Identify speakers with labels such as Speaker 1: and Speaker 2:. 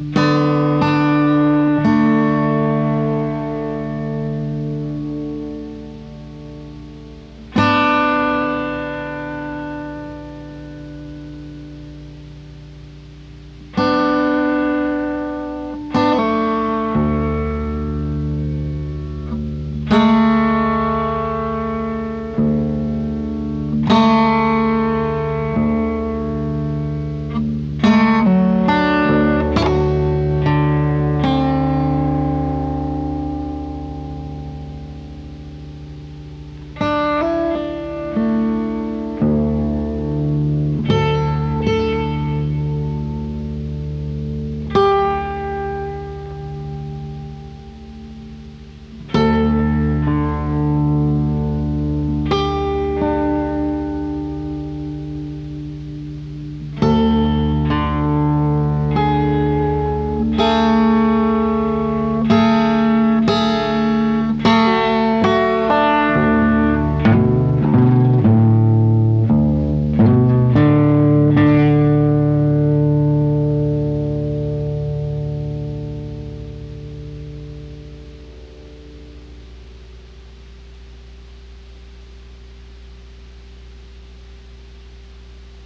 Speaker 1: Música